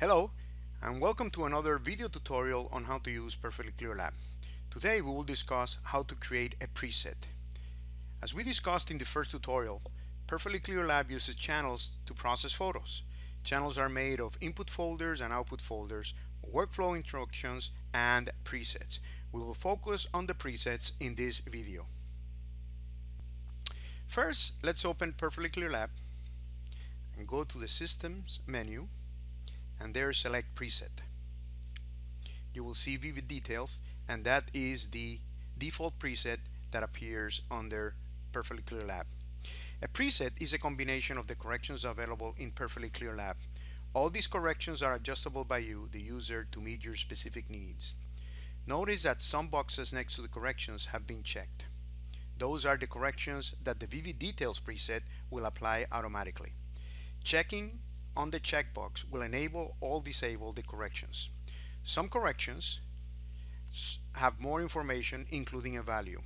Hello and welcome to another video tutorial on how to use Perfectly Clear Lab. Today we will discuss how to create a preset. As we discussed in the first tutorial, Perfectly Clear Lab uses channels to process photos. Channels are made of input folders and output folders, workflow instructions, and presets. We will focus on the presets in this video. First, let's open Perfectly Clear Lab and go to the Systems menu and there select preset. You will see vivid details and that is the default preset that appears under Perfectly Clear Lab. A preset is a combination of the corrections available in Perfectly Clear Lab. All these corrections are adjustable by you, the user, to meet your specific needs. Notice that some boxes next to the corrections have been checked. Those are the corrections that the Vivid Details preset will apply automatically. Checking on the checkbox will enable or disable the corrections. Some corrections have more information including a value.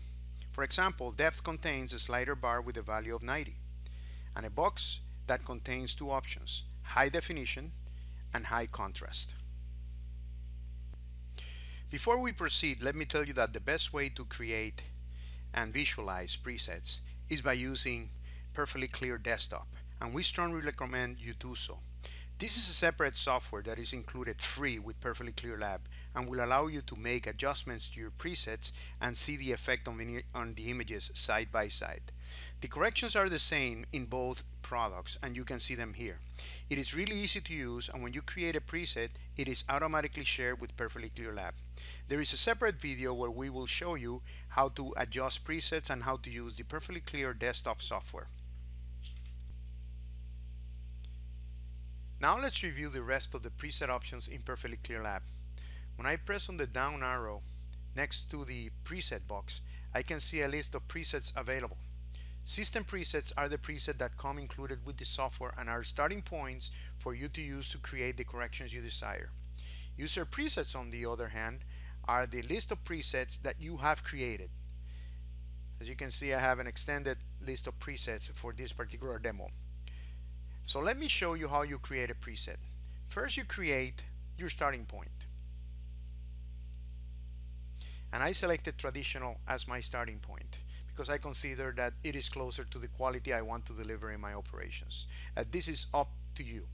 For example, depth contains a slider bar with a value of 90 and a box that contains two options, high definition and high contrast. Before we proceed, let me tell you that the best way to create and visualize presets is by using Perfectly Clear Desktop and we strongly recommend you do so. This is a separate software that is included free with Perfectly Clear Lab and will allow you to make adjustments to your presets and see the effect on the, on the images side by side. The corrections are the same in both products and you can see them here. It is really easy to use and when you create a preset it is automatically shared with Perfectly Clear Lab. There is a separate video where we will show you how to adjust presets and how to use the Perfectly Clear desktop software. Now let's review the rest of the preset options in Perfectly Clear Lab. When I press on the down arrow next to the preset box, I can see a list of presets available. System presets are the presets that come included with the software and are starting points for you to use to create the corrections you desire. User presets on the other hand are the list of presets that you have created. As you can see I have an extended list of presets for this particular demo. So let me show you how you create a preset. First you create your starting point. And I selected traditional as my starting point because I consider that it is closer to the quality I want to deliver in my operations. Uh, this is up to you.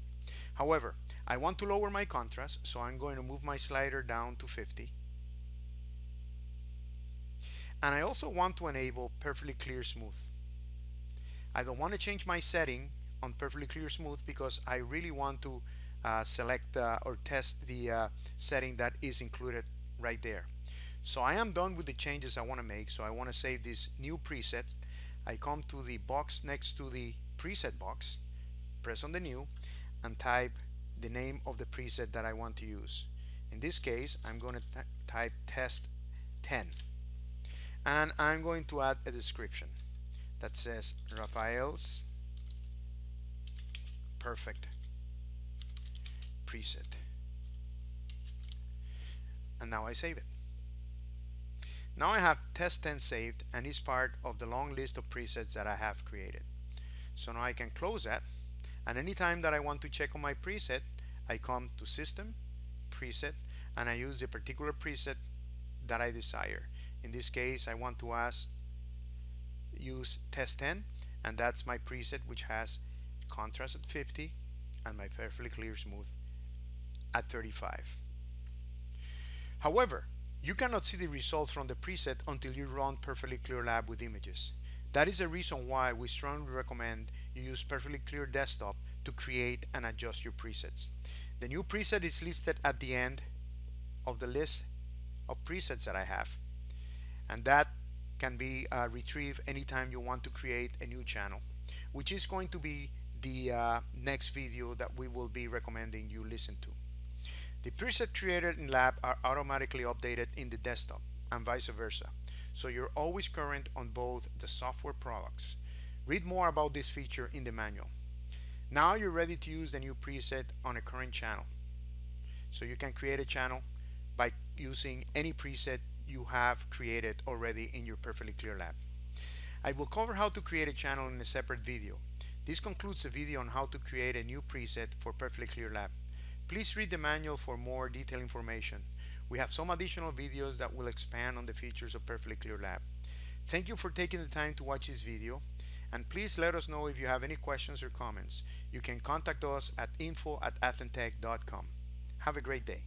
However, I want to lower my contrast, so I'm going to move my slider down to 50. And I also want to enable perfectly clear smooth. I don't want to change my setting on perfectly clear smooth because I really want to uh, select uh, or test the uh, setting that is included right there. So I am done with the changes I want to make. So I want to save this new preset. I come to the box next to the preset box, press on the new, and type the name of the preset that I want to use. In this case, I'm going to type test 10. And I'm going to add a description that says Rafael's perfect preset. And now I save it. Now I have test 10 saved and it's part of the long list of presets that I have created. So now I can close that and anytime that I want to check on my preset I come to system preset and I use the particular preset that I desire. In this case I want to ask use test 10 and that's my preset which has contrast at 50 and my perfectly clear smooth at 35 however you cannot see the results from the preset until you run perfectly clear lab with images. That is the reason why we strongly recommend you use perfectly clear desktop to create and adjust your presets. The new preset is listed at the end of the list of presets that I have and that can be uh, retrieved anytime you want to create a new channel which is going to be the uh, next video that we will be recommending you listen to. The preset created in lab are automatically updated in the desktop and vice versa. So you're always current on both the software products. Read more about this feature in the manual. Now you're ready to use the new preset on a current channel. So you can create a channel by using any preset you have created already in your Perfectly Clear lab. I will cover how to create a channel in a separate video. This concludes the video on how to create a new preset for Perfectly Clear Lab. Please read the manual for more detailed information. We have some additional videos that will expand on the features of Perfectly Clear Lab. Thank you for taking the time to watch this video and please let us know if you have any questions or comments. You can contact us at info at athentech.com. Have a great day.